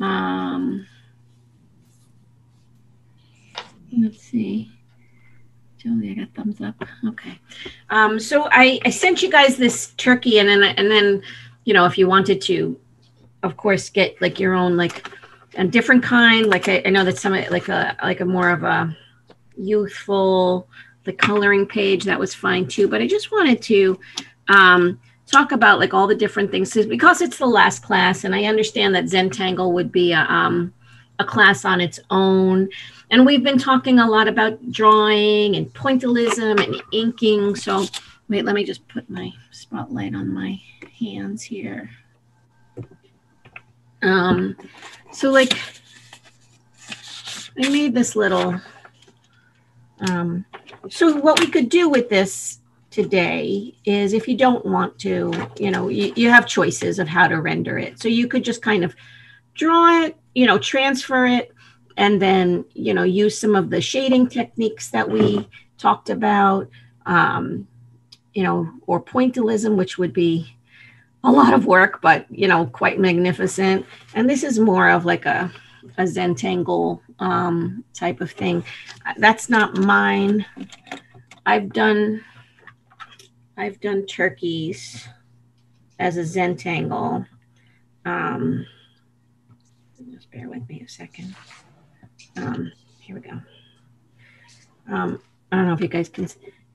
Um, let's see. Julie, I got thumbs up. Okay. Um, so I, I sent you guys this turkey and then, and then, you know, if you wanted to, of course, get like your own, like a different kind. Like I, I know that some like a, like a more of a youthful, the coloring page that was fine too. But I just wanted to, um, talk about like all the different things because it's the last class and I understand that Zentangle would be a, um, a class on its own and we've been talking a lot about drawing and pointillism and inking. So wait, let me just put my spotlight on my hands here. Um, so like I made this little, um, so what we could do with this today is if you don't want to, you know, you, you have choices of how to render it. So you could just kind of draw it, you know, transfer it, and then you know use some of the shading techniques that we talked about um, you know or pointillism which would be a lot of work but you know quite magnificent. And this is more of like a a zentangle um, type of thing. That's not mine. I've done i've done turkeys as a zentangle um, just bear with me a second um, here we go. Um, I don't know if you guys can.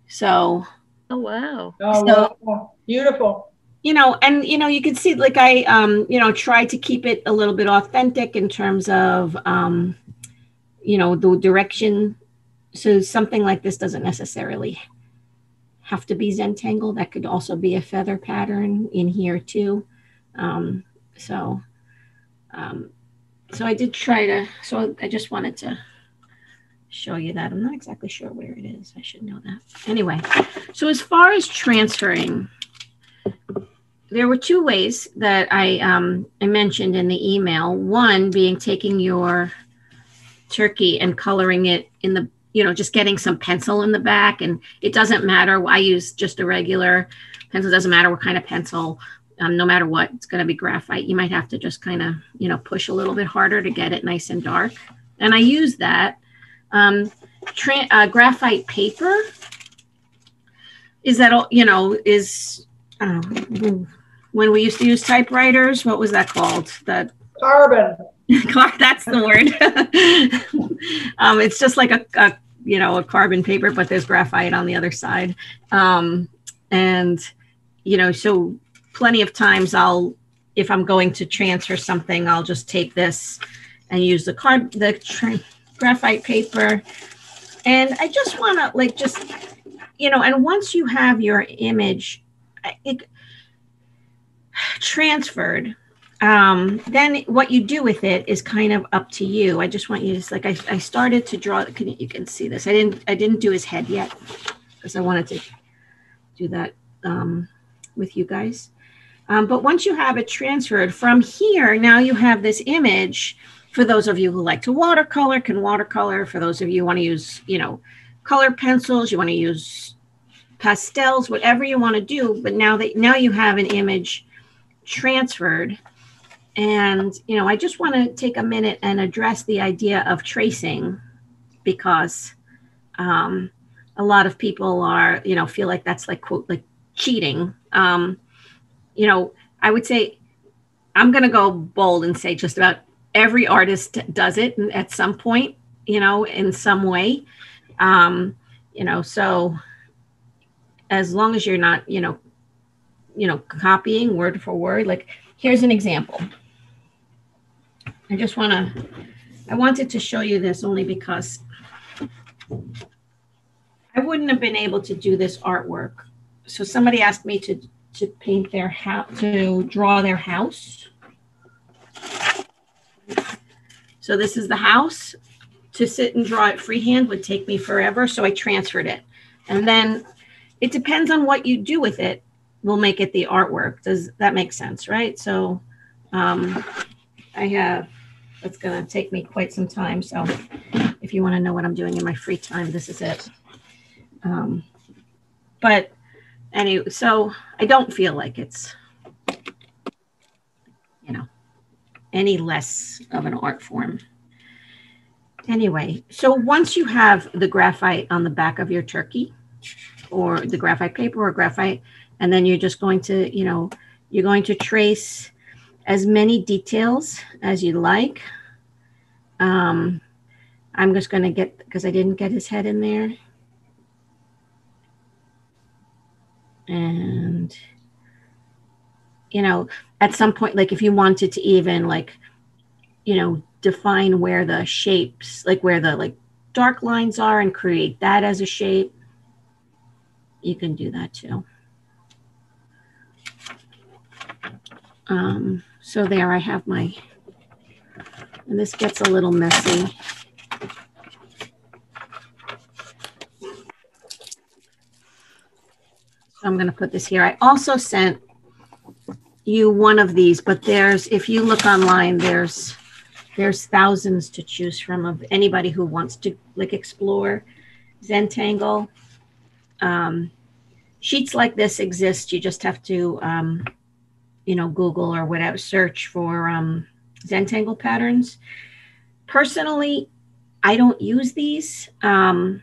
So. Oh wow! Oh, so, wow. beautiful. You know, and you know, you can see like I, um, you know, try to keep it a little bit authentic in terms of, um, you know, the direction. So something like this doesn't necessarily have to be Zentangle. That could also be a feather pattern in here too. Um, so, um, so I did try to, so I just wanted to show you that. I'm not exactly sure where it is. I should know that. Anyway, so as far as transferring, there were two ways that I, um, I mentioned in the email. One being taking your turkey and coloring it in the, you know, just getting some pencil in the back. And it doesn't matter. I use just a regular pencil. It doesn't matter what kind of pencil um, no matter what, it's going to be graphite. You might have to just kind of, you know, push a little bit harder to get it nice and dark. And I use that. Um, uh, graphite paper is that, all you know, is, know, when we used to use typewriters, what was that called? That carbon. That's the word. um, it's just like a, a, you know, a carbon paper, but there's graphite on the other side. Um, and, you know, so plenty of times I'll, if I'm going to transfer something, I'll just take this and use the card, the tra- graphite paper. And I just want to like, just, you know, and once you have your image it, transferred, um, then what you do with it is kind of up to you. I just want you to like I, I started to draw. Can you can see this? I didn't I didn't do his head yet because I wanted to do that um, with you guys. Um, but once you have it transferred from here, now you have this image. For those of you who like to watercolor, can watercolor. For those of you want to use, you know, color pencils, you want to use pastels, whatever you want to do. But now that now you have an image transferred, and you know, I just want to take a minute and address the idea of tracing because um, a lot of people are, you know, feel like that's like quote like cheating. Um, you know, I would say I'm going to go bold and say just about every artist does it at some point, you know, in some way. Um, you know, so as long as you're not, you know, you know, copying word for word, like here's an example. I just want to, I wanted to show you this only because I wouldn't have been able to do this artwork. So somebody asked me to to paint their house, to draw their house. So this is the house. To sit and draw it freehand would take me forever, so I transferred it. And then it depends on what you do with it will make it the artwork. Does that make sense, right? So um, I have, it's going to take me quite some time. So if you want to know what I'm doing in my free time, this is it. Um, but anyway, so I don't feel like it's, you know, any less of an art form. Anyway, so once you have the graphite on the back of your turkey or the graphite paper or graphite, and then you're just going to, you know, you're going to trace as many details as you like. Um, I'm just going to get, because I didn't get his head in there. And, you know, at some point, like if you wanted to even like, you know, define where the shapes, like where the like dark lines are and create that as a shape, you can do that too. Um, so there I have my, and this gets a little messy. So I'm going to put this here. I also sent you one of these, but there's, if you look online, there's there's thousands to choose from of anybody who wants to like explore Zentangle. Um, sheets like this exist. You just have to, um, you know, Google or whatever, search for um, Zentangle patterns. Personally, I don't use these um,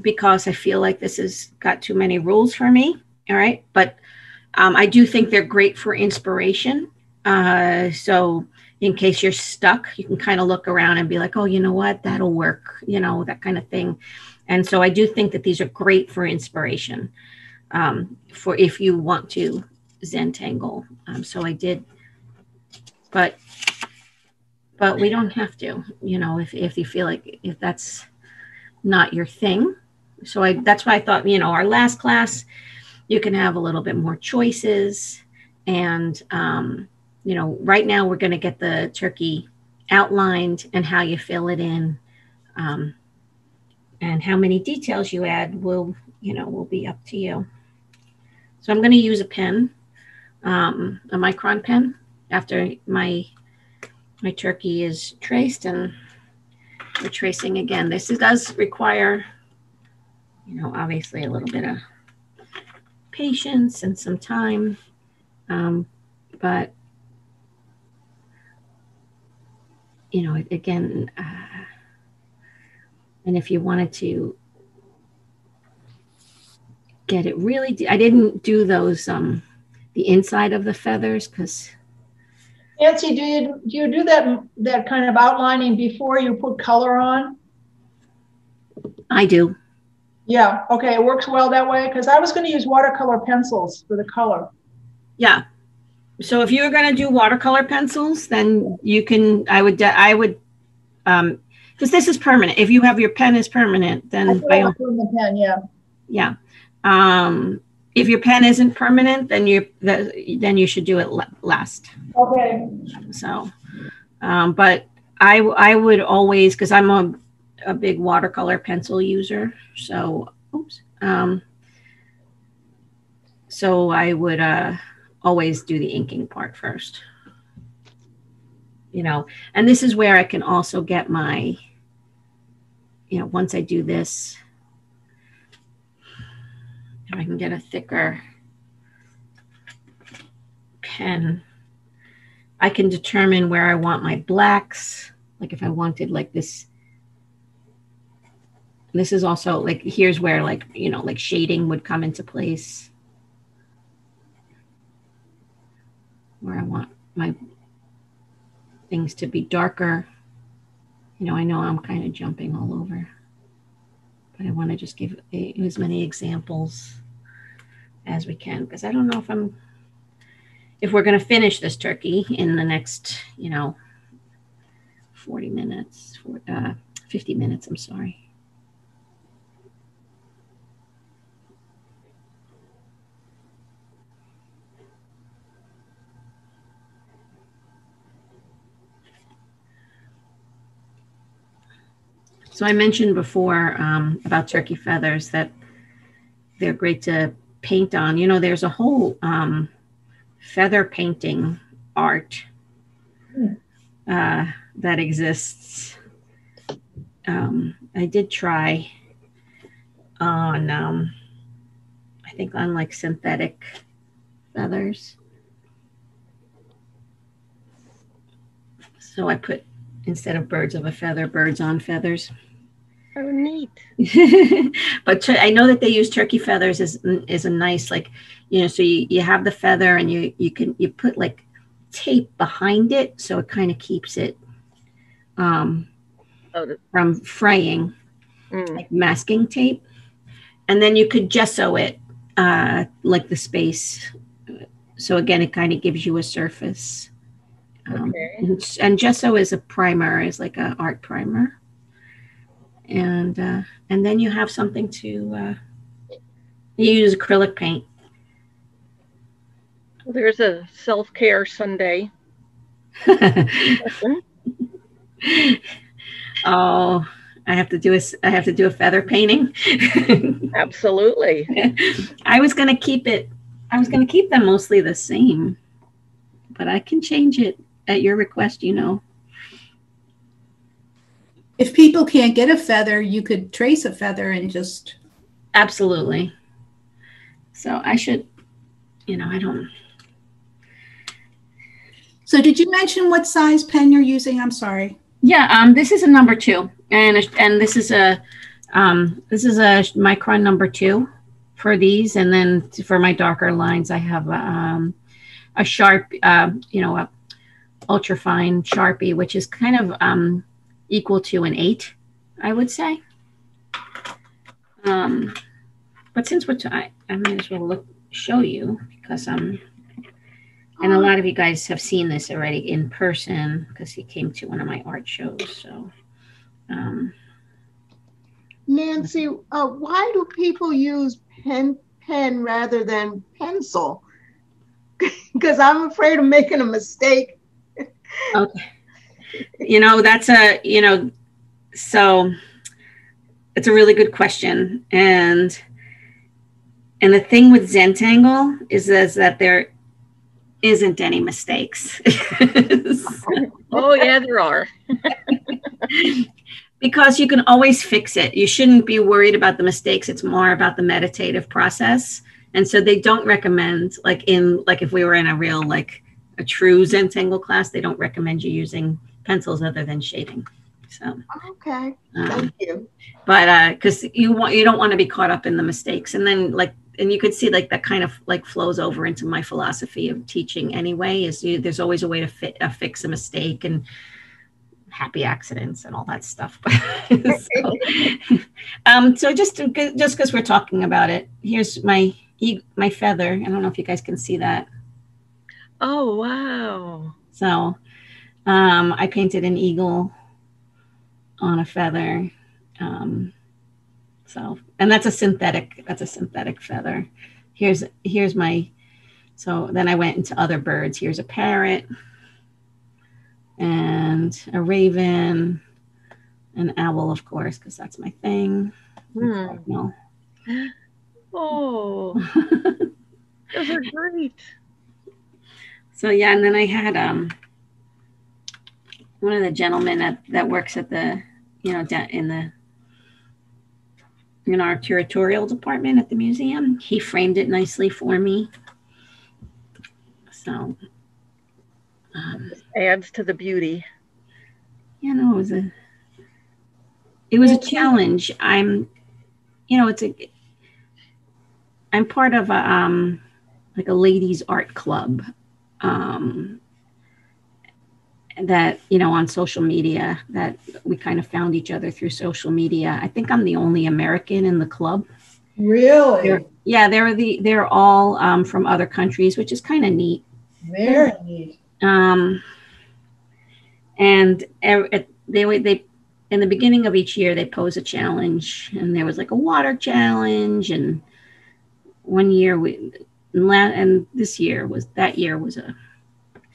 because I feel like this has got too many rules for me. All right. But um, I do think they're great for inspiration. Uh, so in case you're stuck, you can kind of look around and be like, oh, you know what, that'll work, you know, that kind of thing. And so I do think that these are great for inspiration um, for if you want to Zentangle. Um, so I did, but but we don't have to, you know, if, if you feel like if that's not your thing. So I that's why I thought, you know, our last class, you can have a little bit more choices and um, you know, right now we're going to get the turkey outlined and how you fill it in. Um, and how many details you add will, you know, will be up to you. So I'm going to use a pen, um, a micron pen after my, my turkey is traced and we're tracing again. This does require, you know, obviously a little bit of patience and some time. Um, but you know, again, uh, and if you wanted to get it really, I didn't do those, um, the inside of the feathers because. Nanci, do you do you do that that kind of outlining before you put color on? I do. Yeah. Okay. It works well that way because I was going to use watercolor pencils for the color. Yeah, so if you're going to do watercolor pencils, then you can, I would, I would, um, because this is permanent. If you have your pen is permanent, then by all, the pen, yeah. Yeah. Um, if your pen isn't permanent, then you then you should do it last. Okay. So, um, but I I would always because I'm a a big watercolor pencil user. So, oops. Um, so I would uh always do the inking part first. You know, and this is where I can also get my, you know, once I do this, if I can get a thicker pen, I can determine where I want my blacks. Like if I wanted like this, this is also like, here's where like, you know, like shading would come into place. where I want my things to be darker. You know, I know I'm kind of jumping all over, but I want to just give as many examples as we can because I don't know if I'm if we're going to finish this turkey in the next, you know, 40 minutes, for, uh, 50 minutes, I'm sorry. So I mentioned before um, about turkey feathers that they're great to paint on. You know, there's a whole um, feather painting art uh, that exists. Um, I did try on, um, I think, on like synthetic feathers. So I put instead of birds of a feather, birds on feathers. Oh, neat. but tur- I know that they use turkey feathers is is a nice like, you know, so you, you have the feather and you you can you put like tape behind it so it kind of keeps it um Oh, from fraying mm, like masking tape and then you could gesso it uh like the space so again it kind of gives you a surface um, Okay. and, and gesso is a primer is like an art primer and uh and then you have something to uh you use acrylic paint there's a self care Sunday. oh i have to do a I have to do a feather painting Absolutely. I was going to keep it, I was going to keep them mostly the same, but I can change it at your request, you know. If people can't get a feather, you could trace a feather and just, Absolutely. So I should, you know, I don't, so did you mention what size pen you're using? I'm sorry. yeah, um, this is a number two and, and this is a, um, this is a micron number two for these. And then for my darker lines, I have, a, um, a sharp, uh, you know, a ultra fine Sharpie, which is kind of, um, equal to an eight, I would say. Um, but since we're, t- I, I might as well look, show you because, um, and a lot of you guys have seen this already in person because he came to one of my art shows. So, um, Nanci, uh, why do people use pen pen rather than pencil? Because I'm afraid of making a mistake. okay. You know, that's a, you know, so it's a really good question. And, and the thing with Zentangle is, is that there isn't any mistakes. Oh, yeah, there are. because you can always fix it. You shouldn't be worried about the mistakes. It's more about the meditative process. And so they don't recommend, like in like if we were in a real like a true Zentangle class, they don't recommend you using pencils other than shading. So, Okay, um, thank you. but uh, because you want you don't want to be caught up in the mistakes, and then like and you could see like that kind of like flows over into my philosophy of teaching anyway. Is you, there's always a way to fit uh, fix a mistake and happy accidents and all that stuff. so, um, so just to, just because we're talking about it, here's my e- my feather. I don't know if you guys can see that. Oh, wow. So um, I painted an eagle on a feather. Um, so and that's a synthetic that's a synthetic feather. Here's here's my so then I went into other birds. Here's a parrot and a raven, an owl, of course, because that's my thing. Hmm. No. Oh, those are great. So yeah, and then I had um one of the gentlemen at, that works at the you know in the in our curatorial department at the museum. He framed it nicely for me. So um, Adds to the beauty. you know, it was a it was a challenge. I'm you know, it's a I'm part of a um like a ladies art club um that you know on social media that we kind of found each other through social media. I think I'm the only American in the club. Really? They're, yeah, they're the they're all um, from other countries, which is kind of neat. Very neat. Um, and they would they in the beginning of each year they pose a challenge, and there was like a water challenge, and one year we and la- and this year was that year was a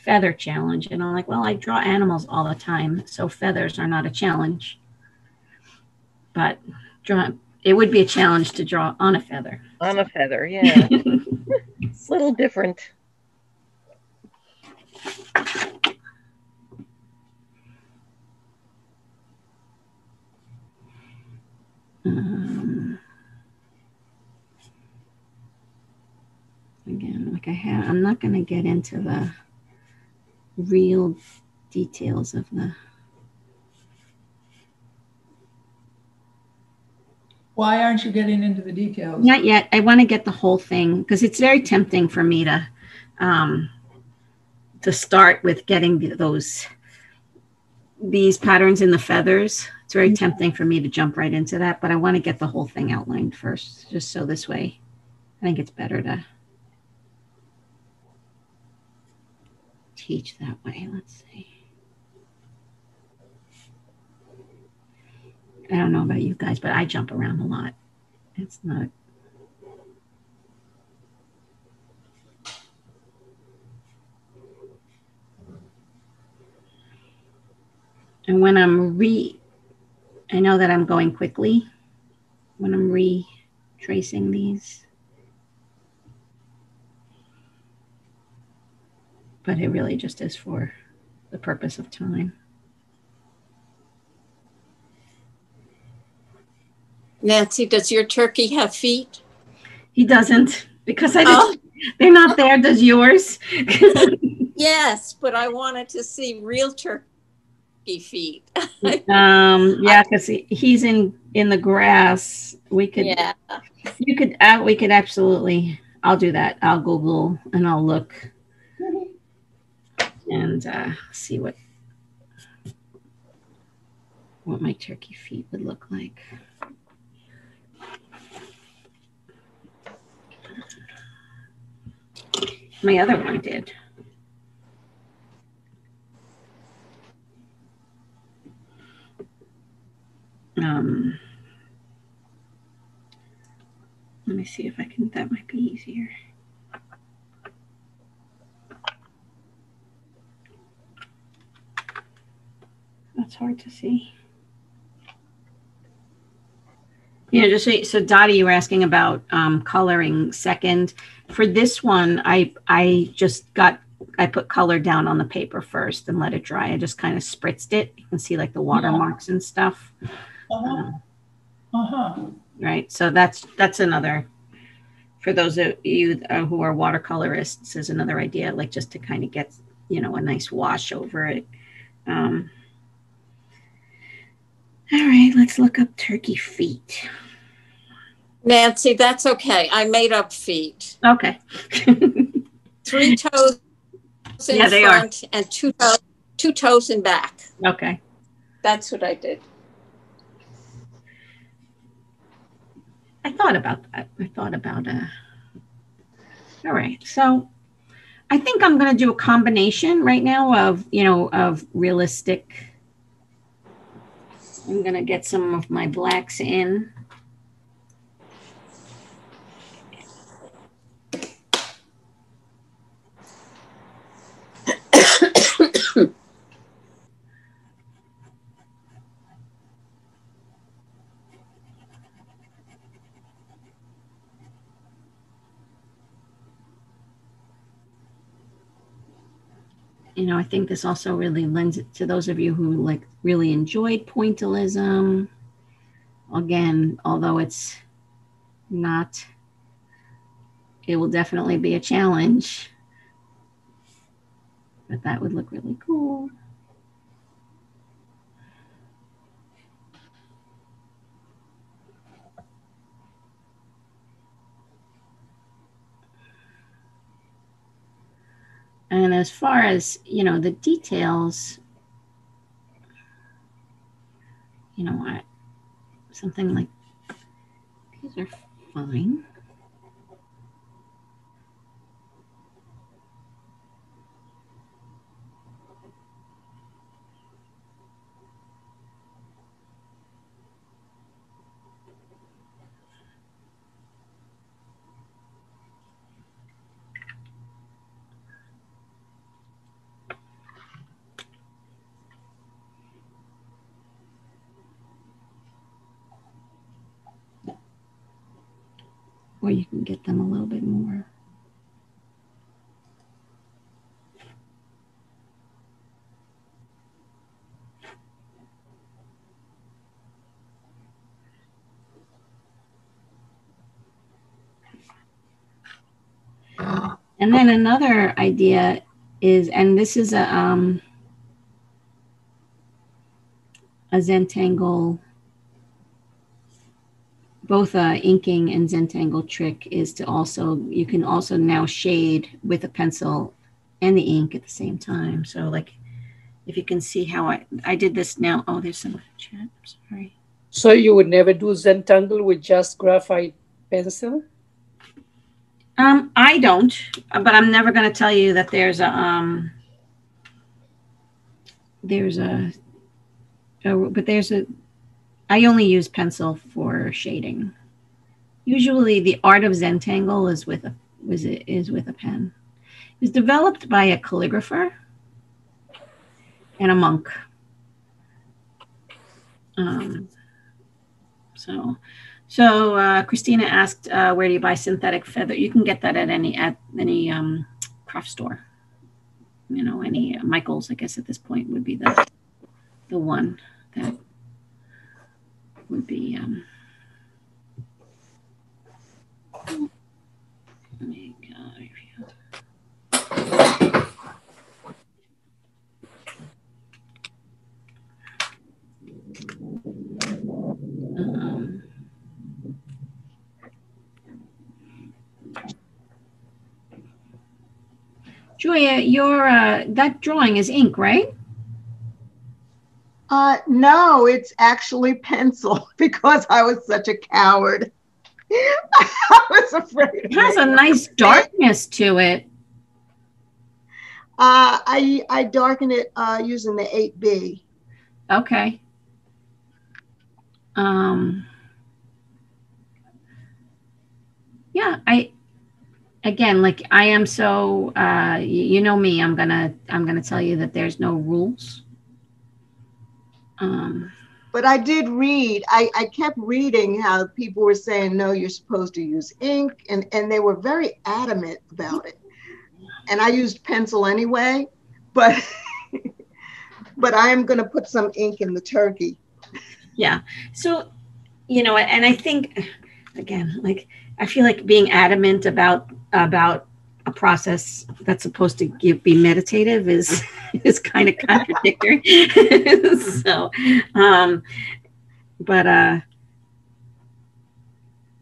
feather challenge, and I'm like, well, I draw animals all the time, so feathers are not a challenge, but draw it would be a challenge to draw on a feather. On a feather, yeah. It's a little different. Um, again, like I have, I'm not going to get into the real details of the. Why aren't you getting into the details? Not yet. I want to get the whole thing because it's very tempting for me to um, to start with getting those these patterns in the feathers. It's very tempting for me to jump right into that, but I want to get the whole thing outlined first, just so this way, I think it's better to teach that way. Let's see. I don't know about you guys, but I jump around a lot. It's not And when I'm re, I know that I'm going quickly when I'm retracing these. But it really just is for the purpose of time. Nanci, does your turkey have feet? He doesn't because I Oh. they're not there. Does yours? Yes, but I wanted to see real turkey feet. um, yeah, because he, he's in in the grass. We could Yeah. You could, uh, we could absolutely, I'll do that. I'll Google and I'll look and uh, see what, what my turkey feet would look like. My other one did. Um, let me see if I can, that might be easier. That's hard to see. Yeah, just so, so Dottie, you were asking about um, coloring second. For this one, I I just got I put color down on the paper first and let it dry. I just kind of spritzed it. You can see like the watermarks and stuff Uh-huh. Uh-huh. right so that's that's another for those of you uh, who are watercolorists is another idea like just to kind of get you know a nice wash over it um all right let's look up turkey feet Nanci, that's okay. I made up feet. okay Three toes in Yeah, they are. front and two toes, two toes in back. okay That's what I did. i thought about that i thought about uh all right so i think i'm going to do a combination right now of you know of realistic i'm going to get some of my blacks in you know, I think this also really lends it to those of you who like really enjoyed pointillism. Again, although it's not, it will definitely be a challenge. But that would look really cool. And as far as, you know, the details, you know what? Something like these are fine. Or you can get them a little bit more. And then another idea is, and this is a, um, a Zentangle, both inking and Zentangle trick is to also, you can also now shade with a pencil and the ink at the same time. So like, if you can see how I, I did this now. Oh, there's some chat. I'm sorry. So you would never do Zentangle with just graphite pencil? Um, I don't, but I'm never going to tell you that there's a, um, there's a, a, but there's a, I only use pencil for shading. Usually the art of Zentangle is with a, it is with a pen. It was developed by a calligrapher and a monk. Um, so, so uh, Christina asked, uh, "Where do you buy synthetic feather?" You can get that at any at any um, craft store. You know, any uh, Michaels, I guess at this point would be the the one that would be. Um. Um, Julia, your uh, that drawing is ink, right? Uh, no, it's actually pencil because I was such a coward. I was afraid. It has a nice darkness to it. Uh, I I darken it uh, using the 8B. Okay. Um. Yeah, I again like I am so uh you know me, I'm gonna I'm gonna tell you that there's no rules. Um But I did read, I, I kept reading how people were saying, no, you're supposed to use ink, and, and they were very adamant about it. And I used pencil anyway, but but I am going to put some ink in the turkey. yeah. So, you know, and I think again, like I feel like being adamant about about a process that's supposed to give, be meditative is is kind of contradictory. so, um, but uh,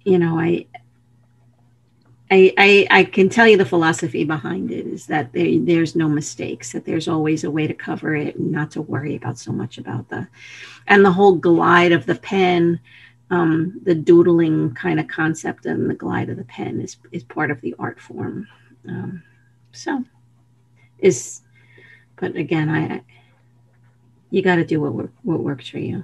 you know, I. I, I, I can tell you the philosophy behind it is that there, there's no mistakes that there's always a way to cover it and not to worry about so much about the and the whole glide of the pen um, the doodling kind of concept and the glide of the pen is, is part of the art form um, so is but again i you got to do what work, what works for you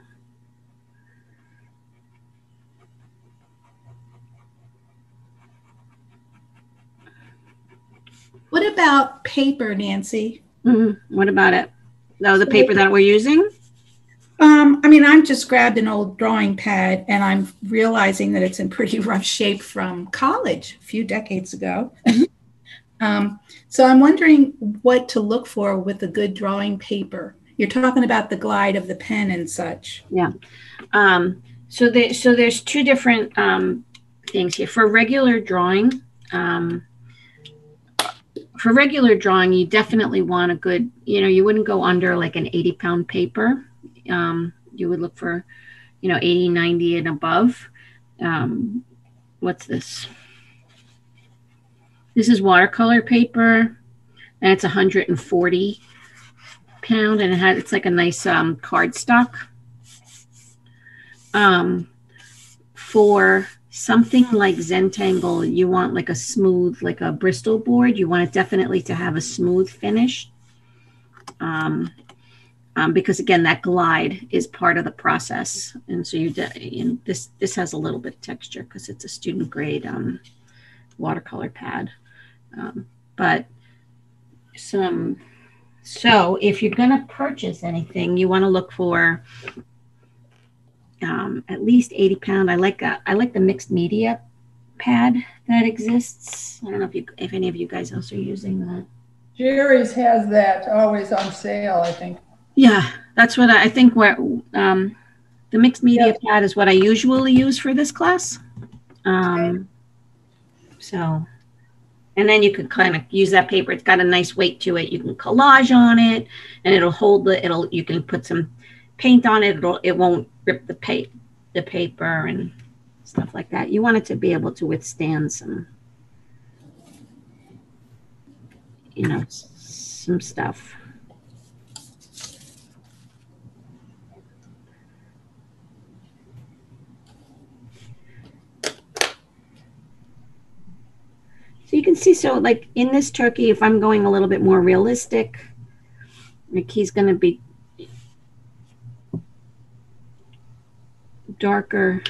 What about paper, Nanci? Mhm. what about it no the paper that we're using Um, I mean, I'm just grabbed an old drawing pad and I'm realizing that it's in pretty rough shape from college a few decades ago. Um, so I'm wondering what to look for with a good drawing paper. You're talking about the glide of the pen and such. Um, so there, so there's two different um, things here for regular drawing. Um, for regular drawing, you definitely want a good, you know, you wouldn't go under like an 80 pound paper. Um, you would look for, you know, 80, 90 and above. Um, what's this? This is watercolor paper, and it's 140 pound, and it had it's like a nice um, cardstock um, for something like Zentangle, you want like a smooth, like a Bristol board. You want it definitely to have a smooth finish. Um, um, because again, that glide is part of the process, and so you, de- and this this has a little bit of texture because it's a student grade um, watercolor pad. Um, but some, so if you're going to purchase anything, you want to look for um, at least 80 pound. I like a, I like the mixed media pad that exists. I don't know if you if any of you guys else are using that. Jerry's has that always on sale, I think. Yeah, that's what I, I think. Where um, the mixed media pad is what I usually use for this class. Um, so, and then you could kind of use that paper. It's got a nice weight to it. You can collage on it, and it'll hold the. It'll you can put some paint on it, it'll, it won't rip the the paper and stuff like that. You want it to be able to withstand some, you know, some stuff. So you can see, so like in this turkey, if I'm going a little bit more realistic, like he's going to be darker.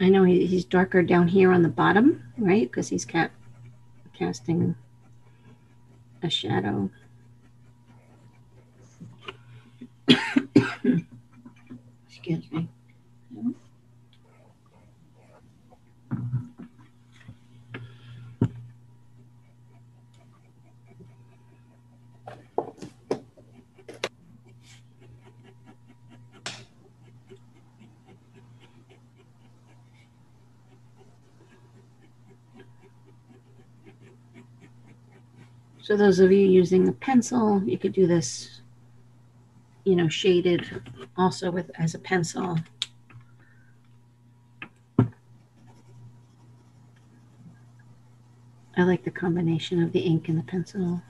I know he's darker down here on the bottom, right? Because he's ca- casting a shadow. Excuse me. So those of you using a pencil, you could do this, you know, shaded also with as a pencil. I like the combination of the ink and the pencil.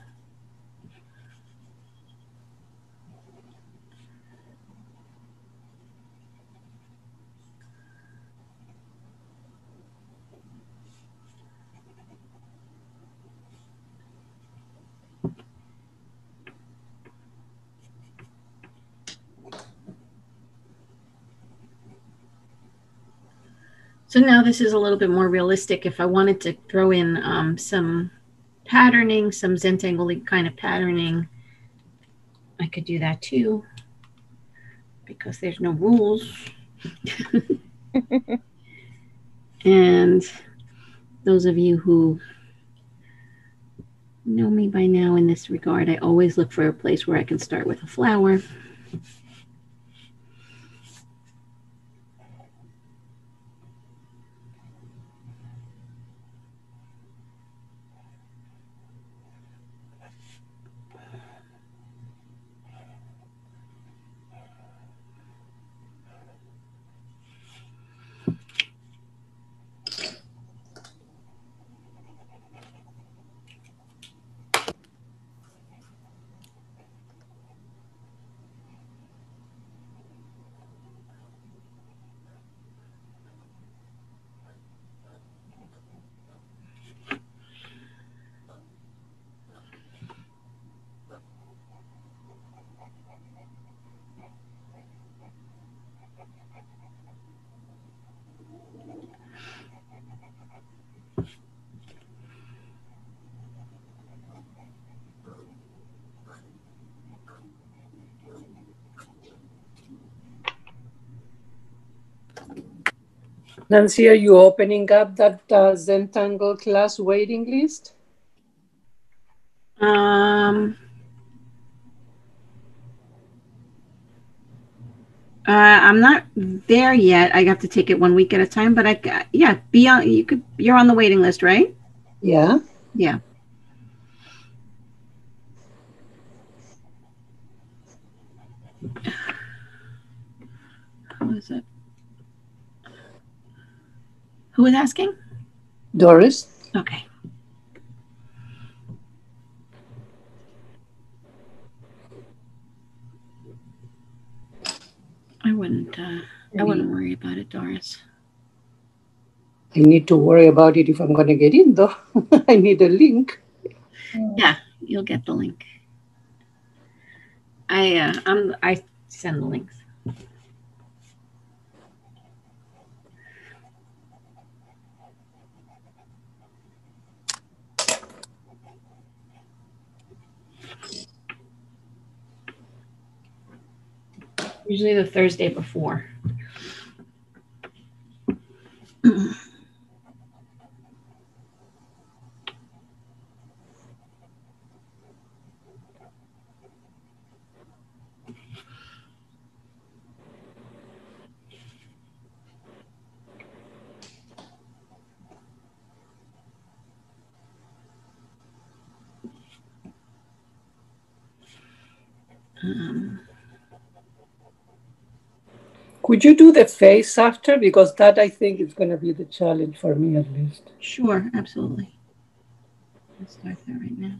So now this is a little bit more realistic. If I wanted to throw in um, some patterning, some Zentangle kind of patterning, I could do that too because there's no rules. and those of you who know me by now in this regard, I always look for a place where I can start with a flower. Nanci, are you opening up that uh, Zentangle class waiting list? Um, uh, I'm not there yet. I have to take it one week at a time, but I, yeah, be on, you could, you're on the waiting list, right? Yeah. Yeah. Who is it? Who is asking? Doris? Okay. I wouldn't. Uh, I wouldn't worry about it, Doris. I need to worry about it if I'm going to get in, though. I need a link. Yeah, you'll get the link. I uh, I'm I send the links. Usually the Thursday before. Could you do the face after? Because that I think is going to be the challenge for me at least. sure, absolutely. Let's start that right now.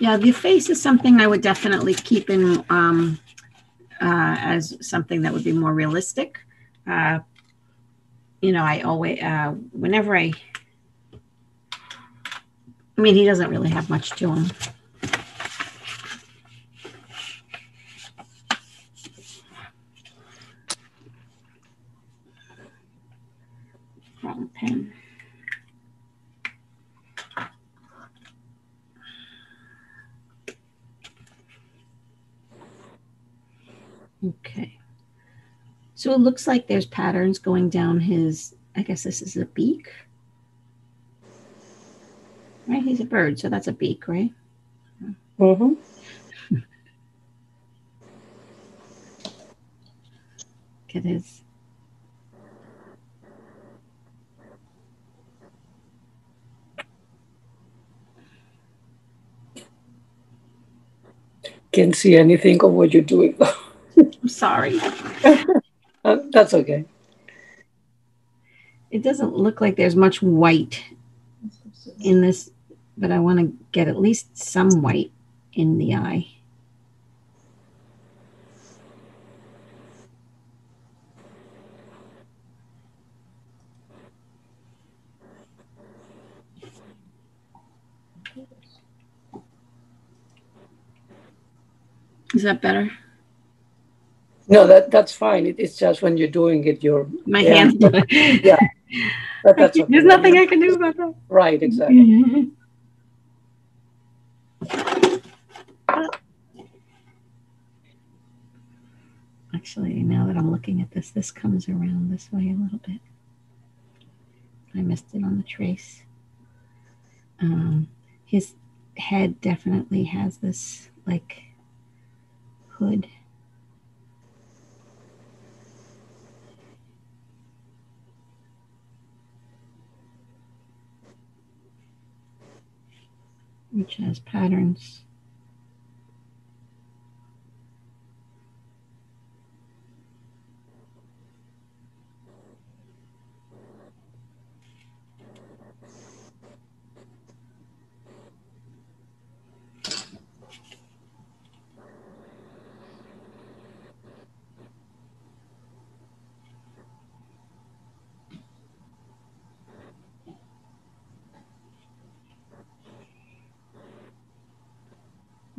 Yeah, the face is something I would definitely keep in um, uh, as something that would be more realistic. Uh, you know, I always, uh, whenever I, I mean, he doesn't really have much to him. Wrong pen. Okay. So it looks like there's patterns going down his, I guess this is a beak. Right? He's a bird, so that's a beak, right? Mm-hmm. At his. Can't see anything of what you're doing. I'm sorry. Uh, That's okay. It doesn't look like there's much white in this, but I want to get at least some white in the eye. Is that better? No, that that's fine. It, it's just when you're doing it, you're My Yeah. hands. yeah. But that's okay. There's nothing I can do about that. Right, exactly. Actually, now that I'm looking at this, this comes around this way a little bit. I missed it on the trace. Um, his head definitely has this like hood. Which has patterns.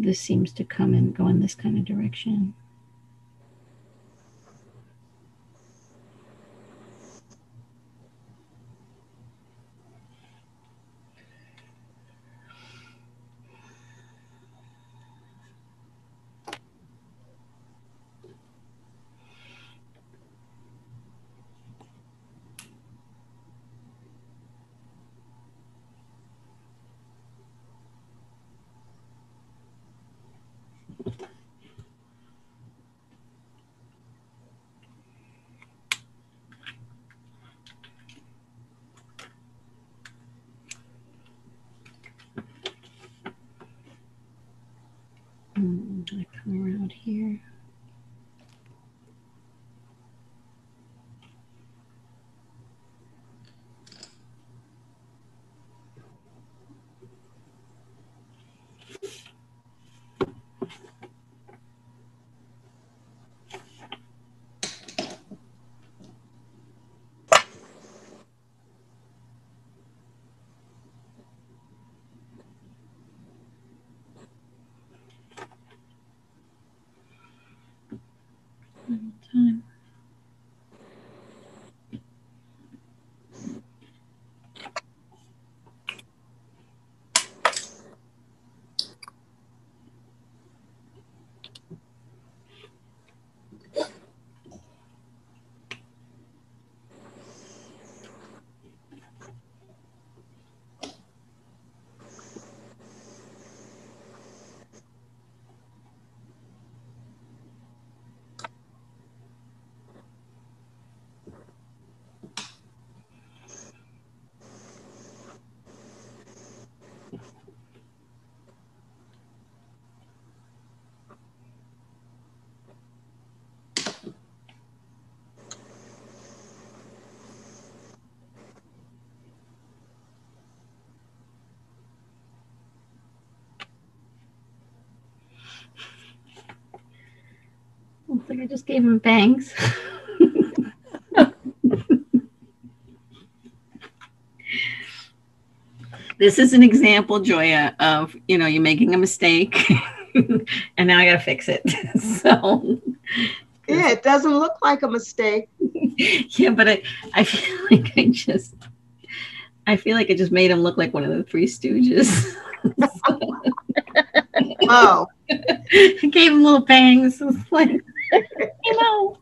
This seems to come and go in this kind of direction. Looks like I just gave him bangs. this is an example, Joya, of you know you're making a mistake, and now I gotta fix it. so Yeah, it doesn't look like a mistake. yeah, but I I feel like I just I feel like I just made him look like one of the Three Stooges. Oh, gave him little bangs. It like, you know.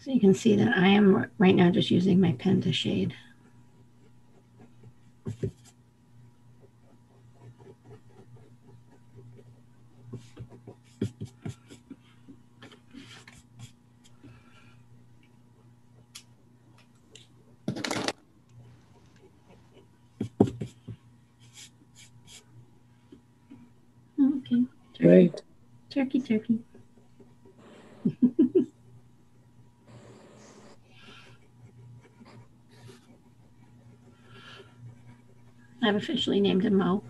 So you can see that I am right now just using my pen to shade. Okay, Great. turkey, turkey. I've named him Mo.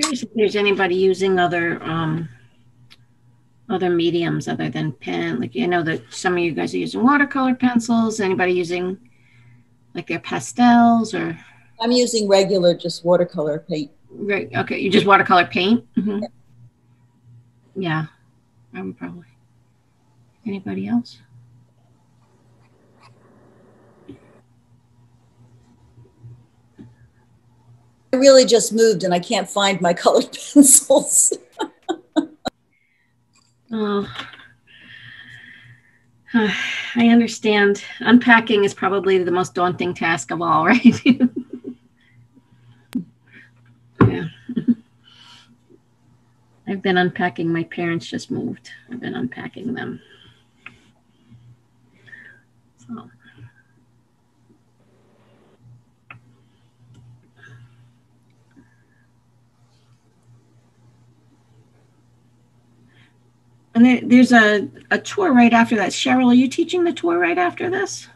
Curious if there's anybody using other um other mediums other than pen. Like I know that some of you guys are using watercolor pencils. Anybody using like their pastels or I'm using regular, just watercolor paint. right? Okay, you just watercolor paint. Mm -hmm. Yeah, I'm probably. Anybody else? Really just moved and I can't find my colored pencils. Oh, I understand. Unpacking is probably the most daunting task of all, right? yeah. I've been unpacking. My parents just moved. I've been unpacking them. So. And there, there's a, a tour right after that. Cheryl, are you teaching the tour right after this?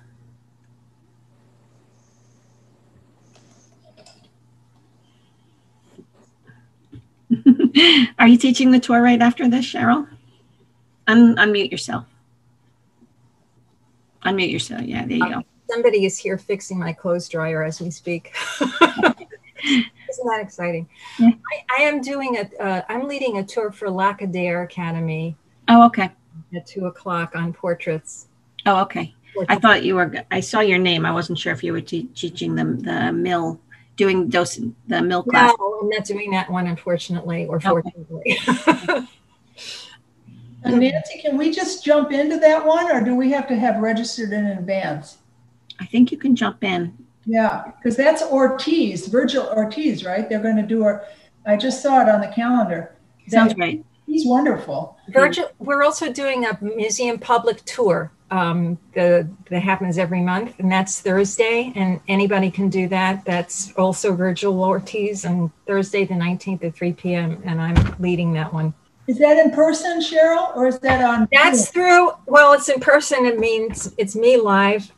are you teaching the tour right after this, Cheryl? Un- unmute yourself. Unmute yourself. Yeah, there you go. Somebody is here fixing my clothes dryer as we speak. Isn't that exciting? Yeah. I, I am doing a, uh, I'm leading a tour for Lacordaire Academy Oh, okay. at two o'clock on portraits. Oh, okay. I thought you were, I saw your name. I wasn't sure if you were te- teaching them the mill, doing dose, the mill class. No, I'm not doing that one, unfortunately, or Okay. fortunately. And Nanci, can we just jump into that one or do we have to have registered in advance? I think you can jump in. Yeah, because that's Ortiz, Virgil Ortiz, right? They're going to do I just saw it on the calendar. Sounds That- great. He's wonderful. Virgil, we're also doing a museum public tour um, the, that happens every month, and that's Thursday, and anybody can do that. That's also Virgil Ortiz, and Thursday the 19th at 3 p.m., and I'm leading that one. Is that in person, Cheryl, or is that on? That's through, well, it's in person, it means it's me live,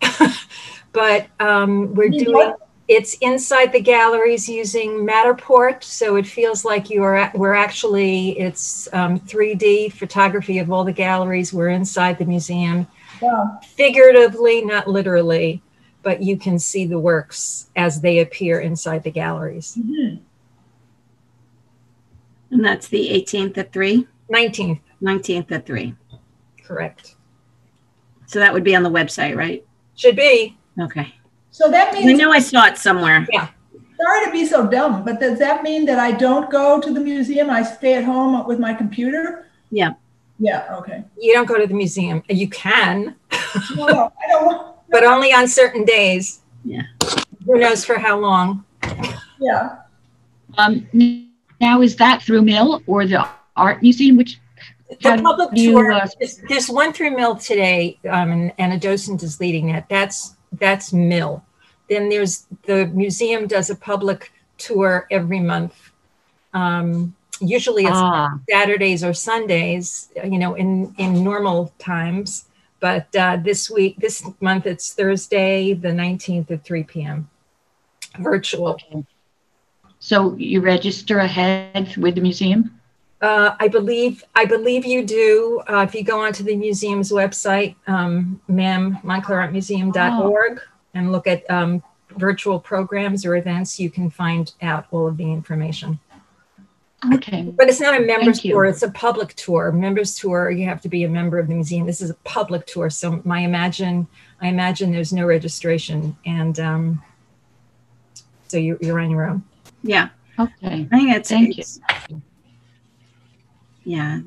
but um, we're doing? It's inside the galleries using Matterport, so it feels like you are, at- we're actually, it's um, 3D photography of all the galleries. We're inside the museum, Wow. figuratively, not literally, but you can see the works as they appear inside the galleries. Mhm. And that's the 18th at 3, 19th, 19th at 3. correct. So that would be on the website, right? Should be. Okay. So that means I know I saw it somewhere. Yeah. sorry to be so dumb, but does that mean that I don't go to the museum? I stay at home with my computer? Yeah. Yeah, okay. You don't go to the museum. You can, No, no, I don't, want- but only on certain days. Yeah. Who knows for how long? yeah. Um, now is that through Mill or the art museum? Which The public you, tour, uh, there's, there's one through Mill today, um, and, and a docent is leading that. That's, that's Mill. Then there's, the museum does a public tour every month. Um, usually it's ah, Saturdays or Sundays, you know, in, in normal times. But uh, this week, this month, it's Thursday, the 19th at 3 p.m. Virtual. okay. So you register ahead with the museum? Uh, I believe I believe you do. Uh, if you go onto the museum's website, um, ma'am, montclairartmuseum.org, and look at um, virtual programs or events, you can find out all of the information. Okay. But it's not a members Thank tour, it's a public tour. Members tour, you have to be a member of the museum. This is a public tour. So my imagine, I imagine there's no registration and um, so you, you're on your own. Yeah, Okay. I think it's. Thank you. Yeah.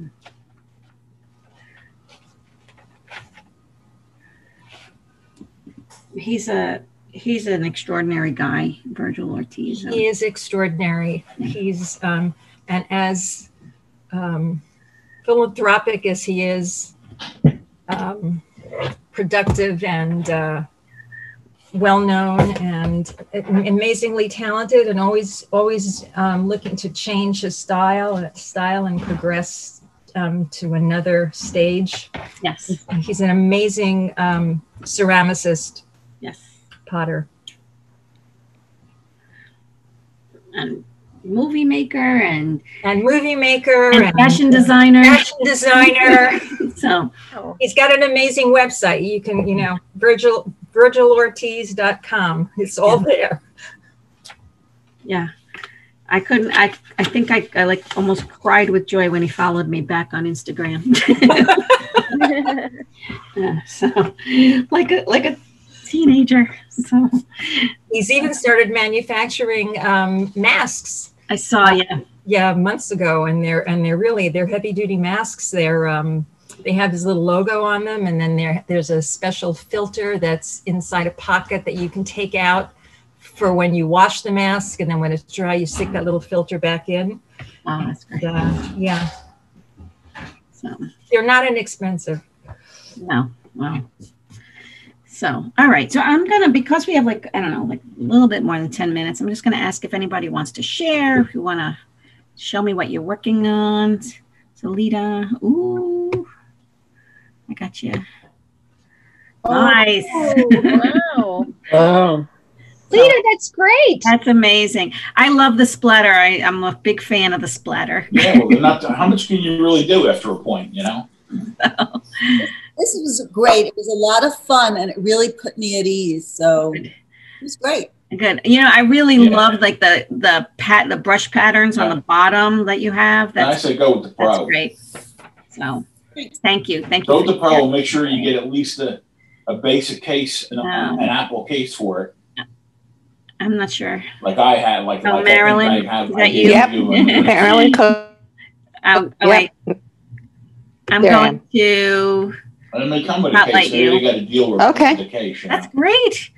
He's a, he's an extraordinary guy, Virgil Ortiz. He is extraordinary. He's um, and as um, philanthropic as he is, um, productive and uh, well known and amazingly talented, and always always um, looking to change his style style and progress um, to another stage. Yes, He's an amazing um, ceramicist, yes. potter. And movie maker and, and movie maker and fashion designer. fashion designer. So, He's got an amazing website. You can, you know, Virgil virgilortiz.com. It's all there. yeah. I couldn't, I, I think I, I like almost cried with joy when he followed me back on Instagram. Yeah, so like a, like a teenager. So He's even started manufacturing um, masks. I saw, yeah. Yeah, months ago, and they're and they're really they're heavy duty masks. They're um, they have this little logo on them, and then there there's a special filter that's inside a pocket that you can take out for when you wash the mask, and then when it's dry, you stick that little filter back in. Oh, that's great. Uh, yeah, So, they're not inexpensive. no, wow. So, all right. So I'm going to, because we have like, I don't know, like a little bit more than 10 minutes, I'm just going to ask if anybody wants to share, if you want to show me what you're working on. So, Lita, ooh, I got you. Oh, nice. wow. Wow. Lita, that's great. That's amazing. I love the splatter. I, I'm a big fan of the splatter. Yeah, well, not, how much can you really do after a point, you know? This was great. It was a lot of fun and it really put me at ease. So it was great. Good. You know, I really Yeah. love like the the pat the brush patterns on the bottom that you have. And I That's say go with the that's great. So, thank you, thank you. Go with for the pro make sure you get at least a, a basic case, an, No. an Apple case for it, I'm not sure. like I had, like. Oh, like I think Marilyn, I have- is I that gave you? Yep. you Marilyn Co- Oh, oh, Yep. wait. I'm There I going to. And they come with a case, like so you you. got to deal with Okay. the case, you know? That's great.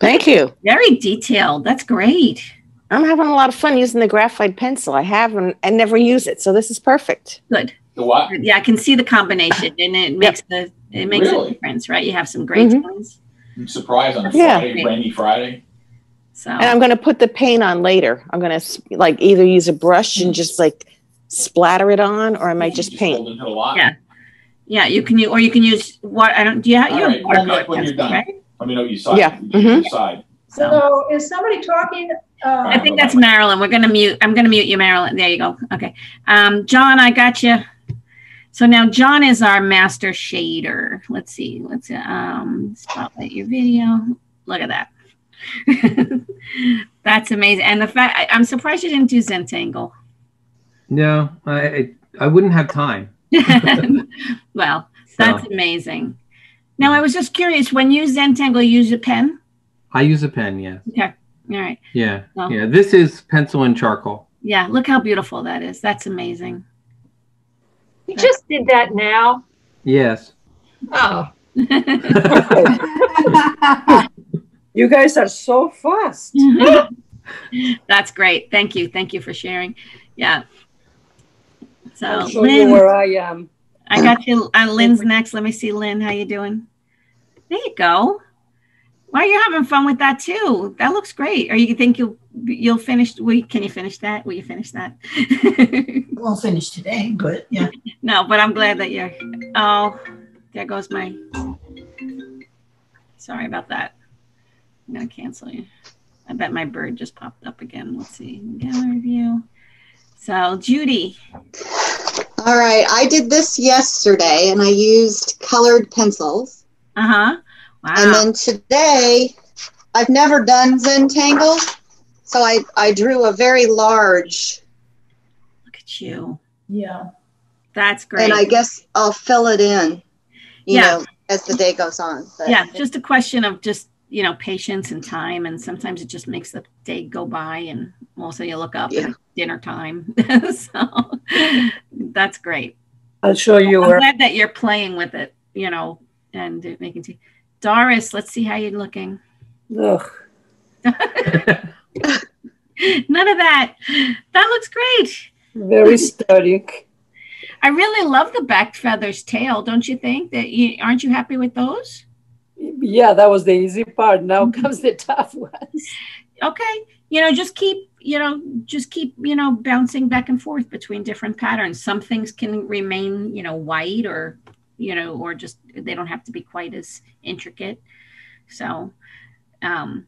Thank you. Very detailed. That's great. I'm having a lot of fun using the graphite pencil. I haven't, I never use it, so this is perfect. Good. The what? Yeah, I can see the combination, and it makes the it makes a difference, right? You have some great Mhm. ones. I'm surprised on a Yeah. Friday, rainy Friday. So And I'm going to put the paint on later. I'm going to like either use a brush and just like splatter it on, or I might just Hold paint. into the lot. Yeah. yeah, you can use or you can use what I don't. Do you have, you All have right, call me watercolor when you're done. right? Let me know what you decide. Yeah, You mhm. decide. So So is somebody talking? Uh, I think that's Marilyn. We're gonna mute. I'm gonna mute you, Marilyn. There you go. Okay. Um, John, I got you. So now John is our master shader. Let's see. Let's um spotlight your video. Look at that. That's amazing. And the fact I, I'm surprised you didn't do Zentangle. No, I I, I wouldn't have time. well, that's So. amazing. Now I was just curious, when you Zentangle, you use a pen? I use a pen. Yes. Okay. All right. Yeah. Oh. Yeah. This is pencil and charcoal. Yeah, look how beautiful that is. That's amazing. You just did that now. Yes. Oh, You guys are so fast. That's great. Thank you. Thank you for sharing. Yeah. So I'll show you Lynn, where I am. I got you. Uh, Lynn's next. Let me see, Lynn. How you doing? There you go. Wow, you're having fun with that too. That looks great. Or you think you'll you'll finish? Will you, can you finish that? Will you finish that? Won't finish today, but yeah. no, but I'm glad that you're. Oh, there goes my. Sorry about that. I'm gonna cancel you. I bet my bird just popped up again. Let's see. Gallery view. So Judy. All right, I did this yesterday and I used colored pencils. Uh huh. Wow. And then today I've never done Zentangle, so I, I drew a very large, Look at you. Yeah. That's great. and I guess I'll fill it in, you Yeah. know, as the day goes on. But yeah, just a question of just you know patience and time, and sometimes it just makes the day go by, and also you look up Yeah. and dinner time. so that's great. I'll show you I'm where. glad that you're playing with it, you know, and making tea. Doris, let's see how you're looking. Ugh. None of that. That looks great. Very static. I really love the back feathers tail, don't you think? That you aren't you happy with those? Yeah, that was the easy part. Now comes the tough ones. okay you know just keep you know just keep you know bouncing back and forth between different patterns some things can remain you know white or you know or just they don't have to be quite as intricate so um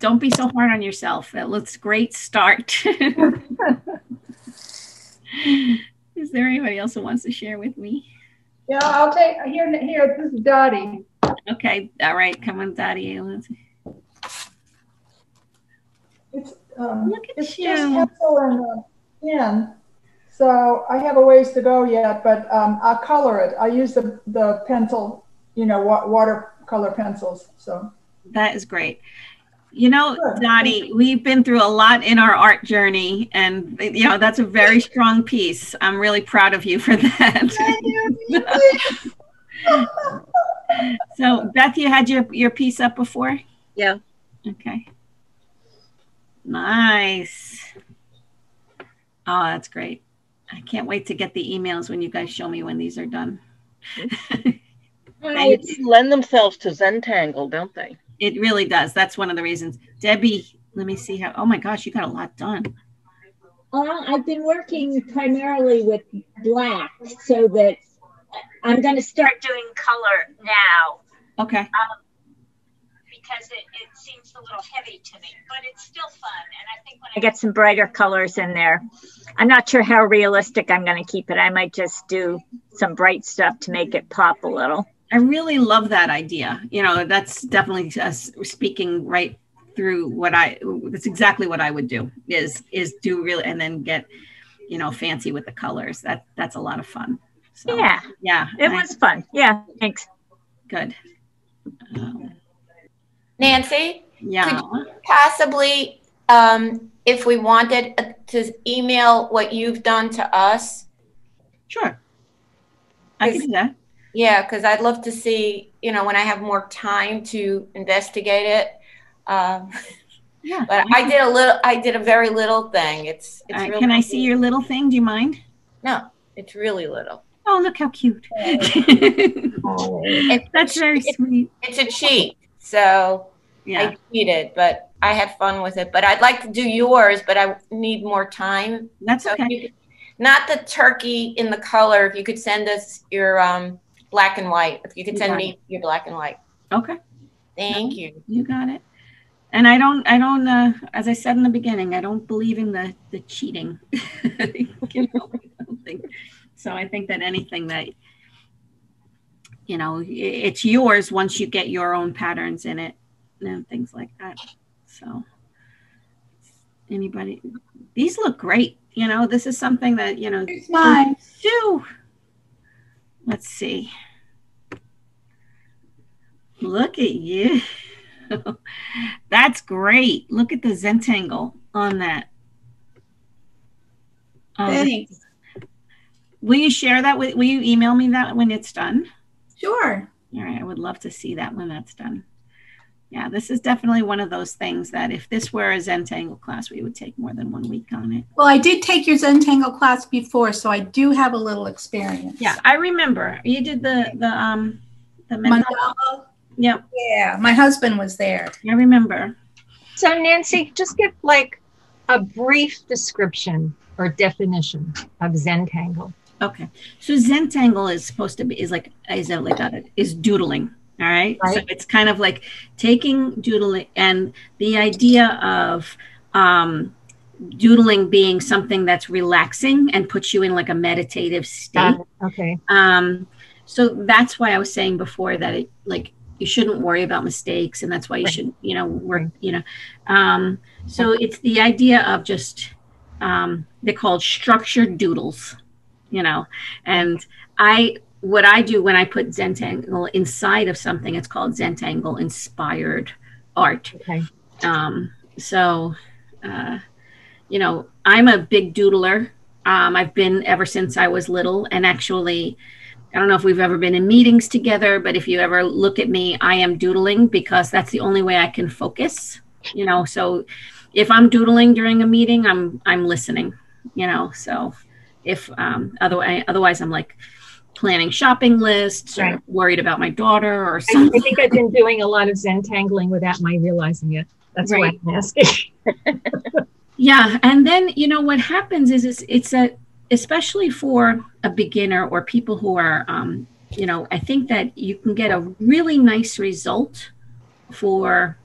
don't be so hard on yourself that looks great start is there anybody else who wants to share with me Yeah, I'll take, here, here, this is Dottie. okay all right come on daddy Let's- It's, um, Look at it's you. just pencil and uh, pen. So I have a ways to go yet, but um, I'll color it. I use the, the pencil, you know, wa- watercolor pencils. So That is great. You know, Good. Dottie, we've been through a lot in our art journey, and you know that's a very strong piece. I'm really proud of you for that. so, Beth, you had your your piece up before. Yeah. Okay. Nice. Oh, that's great. I can't wait to get the emails when you guys show me when these are done. They lend themselves to Zentangle, don't they? It really does. That's one of the reasons. Debbie, let me see how. Oh my gosh, you got a lot done. Uh, I've been working primarily with black so that I'm going to start doing color now Okay. um, because it, it seems a little heavy to me, but it's still fun. And I think when I get some brighter colors in there, I'm not sure how realistic I'm going to keep it. I might just do some bright stuff to make it pop a little. I really love that idea. You know, that's definitely us speaking right through what I. That's exactly what I would do. Is is do really and then get, you know, fancy with the colors. That that's a lot of fun. So, Yeah, yeah, it I- was fun. Yeah, thanks. good. Um, Nanci, yeah. possibly, um, if we wanted uh, to email what you've done to us, Sure. I can do that. Yeah, because I'd love to see, you know, when I have more time to investigate it. Um, Yeah. but I did a little, I did a very little thing. It's, it's All right, real can I see your little thing? Do you mind? No, it's really little. Oh, look how cute. That's very sweet. It's a cheat, so Yeah. I cheated, but I had fun with it. But I'd like to do yours, but I need more time. That's So okay. could- Not the turkey in the color. If you could send us your um black and white. If you could send got me your black and white. Okay. Thank you. You got it. And I don't, I don't, uh, as I said in the beginning, I don't believe in the, the cheating. You know, I don't think- So I think that anything that, you know, it's yours once you get your own patterns in it and things like that. So anybody, these look great. You know, this is something that, you know, it's mine. do. Let's see. Look at you. That's great. Look at the Zentangle on that. This- Thanks. Will you share that with, will you email me that when it's done? Sure. All right, I would love to see that when that's done. Yeah, this is definitely one of those things that if this were a Zentangle class, we would take more than one week on it. Well, I did take your Zentangle class before, so I do have a little experience. Yeah, I remember you did the the um the mandala. Mandala. Yep, Yeah, my husband was there. I remember. So Nanci, just give like a brief description or definition of Zentangle. Okay, so Zentangle is supposed to be is like is it like a, is doodling. All right? so it's kind of like taking doodling and the idea of um, doodling being something that's relaxing and puts you in like a meditative state. Okay. Um, so that's why I was saying before that it like you shouldn't worry about mistakes, and that's why you should, you know, work, you know. Um, so it's the idea of just um, they're called structured doodles, you know, and I what I do when I put Zentangle inside of something, it's called Zentangle inspired art. Okay. Um, so, uh, you know, I'm a big doodler. Um, I've been ever since I was little, and actually, I don't know if we've ever been in meetings together, but if you ever look at me, I am doodling because that's the only way I can focus. You know, so if I'm doodling during a meeting, I'm I'm listening. You know, so if um, otherwise otherwise I'm like planning shopping lists or worried about my daughter or something. I think I've been doing a lot of Zentangling without my realizing it. That's Right. why I'm asking. Yeah, and then you know what happens is it's, it's a especially for a beginner or people who are um, you know I think that you can get a really nice result for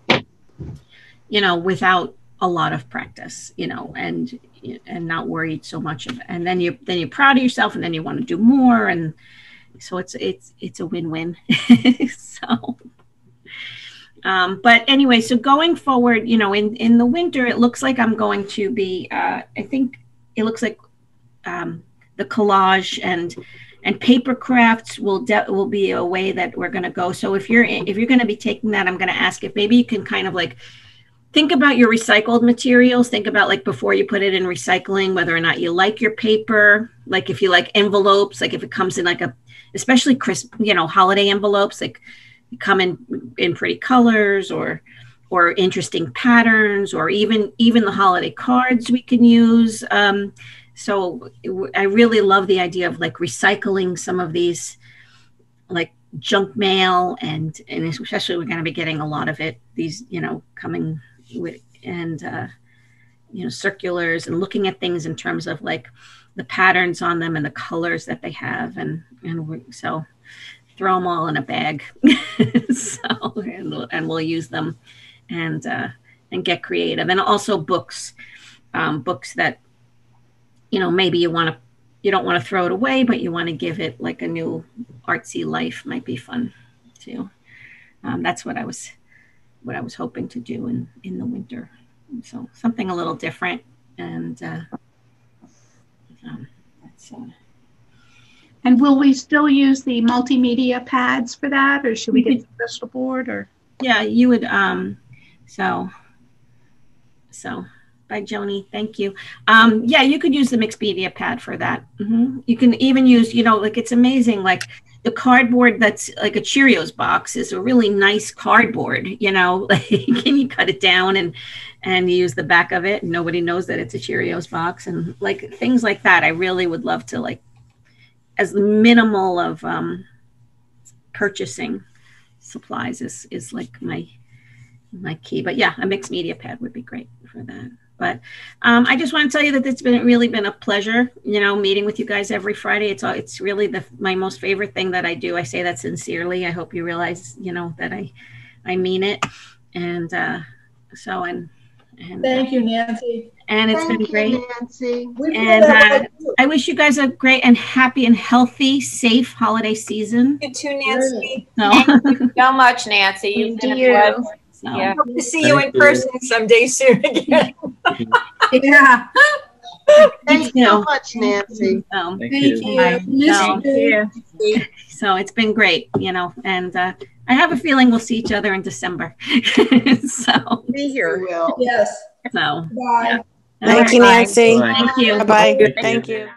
you know without a lot of practice you know and and not worried so much of and then you then you're proud of yourself and then you want to do more and so it's it's it's a win-win so um, but anyway, so going forward, you know, in in the winter, it looks like I'm going to be. Uh, I think it looks like um, the collage and and paper crafts will de- will be a way that we're going to go. So if you're if you're going to be taking that, I'm going to ask if maybe you can kind of like think about your recycled materials. Think about like before you put it in recycling, whether or not you like your paper. Like if you like envelopes, like if it comes in like a, especially crisp, you know, holiday envelopes, like come in in pretty colors or or interesting patterns or even even the holiday cards we can use um, so i really love the idea of like recycling some of these like junk mail and and especially we're going to be getting a lot of it these you know coming and uh, you know circulars and looking at things in terms of like the patterns on them and the colors that they have and and we, so throw them all in a bag. So and, we'll- and we'll use them and uh, and get creative. And also books um, books that you know maybe you want to you don't want to throw it away but you want to give it like a new artsy life might be fun too. Um, that's what i was what i was hoping to do in in the winter. So something a little different and uh, um, that's, uh, And will we still use the multimedia pads for that, or should we get the special board, or? yeah you would um so so by joni thank you. Um yeah you could use the mixed media pad for that. Hmm you can even use you know like it's amazing like the cardboard that's like a cheerios box is a really nice cardboard you know can you cut it down and and use the back of it nobody knows that it's a cheerios box and like things like that i really would love to like as the minimal of um purchasing supplies is is like my my key. But yeah, a mixed media pad would be great for that. But um, I just want to tell you that it's been really been a pleasure, you know, meeting with you guys every Friday. It's all, it's really the my most favorite thing that I do. I say that sincerely. I hope you realize, you know, that I I mean it. And uh, so and and Thank you, Nanci. and it's Thank been you, great. Nanci. We And uh. I wish you guys a great and happy and healthy, safe holiday season. You too, Nanci. So, Thank you So much, Nanci. You've been a you. Blessing. so Yeah. Hope to see you in you. person someday soon again. Yeah. Thank you so much, Nanci. so, Thank Thank you. you. Miss So- you. so it's been great, you know, and uh, I have a feeling we'll see each other in December. so, Be here. will. Yes, so bye. all Thank right. you, Nanci. Bye. Thank you. Bye bye. Thank you. Thank you.